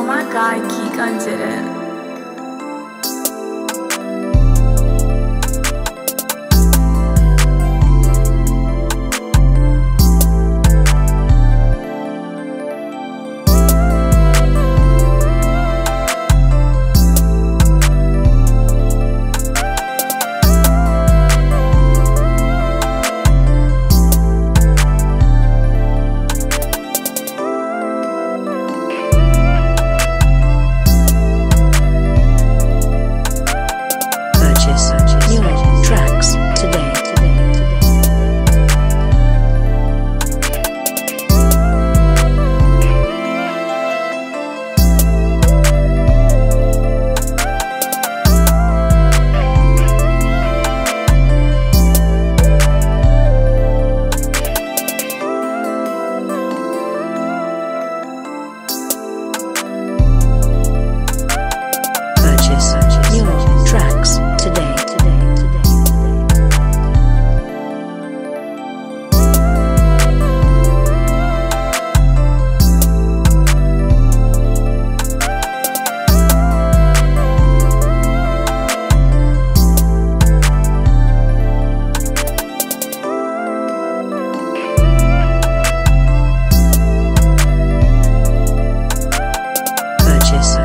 Oh my god, Keek did it. purchase. Sanches.